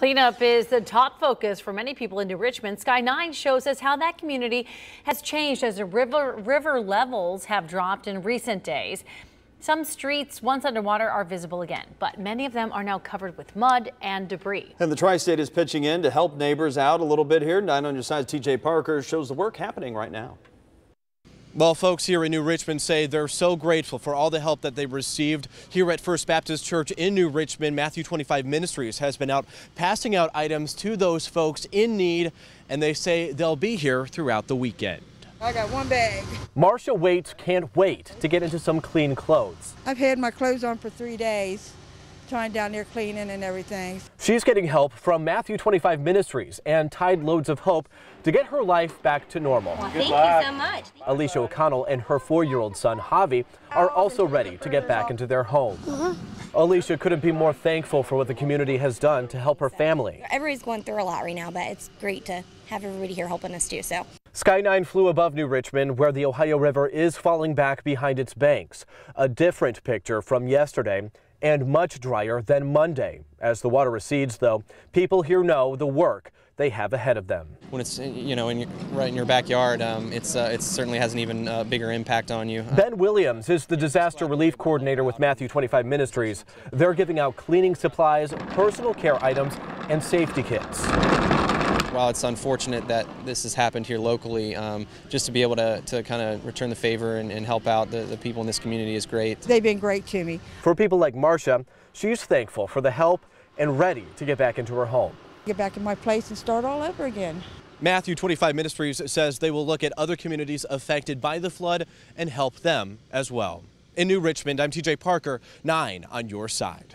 Cleanup is the top focus for many people in New Richmond. Sky 9 shows us how that community has changed as the river, river levels have dropped in recent days. Some streets once underwater are visible again, but many of them are now covered with mud and debris. And the Tri-State is pitching in to help neighbors out a little bit here. 9 on your side, TJ Parker shows the work happening right now. Well, folks here in New Richmond say they're so grateful for all the help that they've received here at First Baptist Church in New Richmond. Matthew 25 Ministries has been out passing out items to those folks in need, and they say they'll be here throughout the weekend. I got one bag. Marsha Waits can't wait to get into some clean clothes. I've had my clothes on for three days, trying down there cleaning and everything. She's getting help from Matthew 25 Ministries and Tide Loads of Hope to get her life back to normal. Well, thank you so much. Alicia O'Connell and her four-year-old son, Javi, are also ready to get back into their home. Uh-huh. Alicia couldn't be more thankful for what the community has done to help her family. Everybody's going through a lot right now, but it's great to have everybody here helping us too. So. Sky 9 flew above New Richmond, where the Ohio River is falling back behind its banks. A different picture from yesterday and much drier than Monday. As the water recedes, though, people here know the work they have ahead of them. When it's you know in your, right in your backyard, um, it's uh, it certainly has an even uh, bigger impact on you. Ben Williams is the disaster relief coordinator with Matthew 25 Ministries. They're giving out cleaning supplies, personal care items, and safety kits. While it's unfortunate that this has happened here locally, um, just to be able to, to kind of return the favor and, and help out the, the people in this community is great. They've been great to me. For people like Marcia, she's thankful for the help and ready to get back into her home. Get back in my place and start all over again. Matthew 25 Ministries says they will look at other communities affected by the flood and help them as well. In New Richmond, I'm TJ Parker, 9 on your side.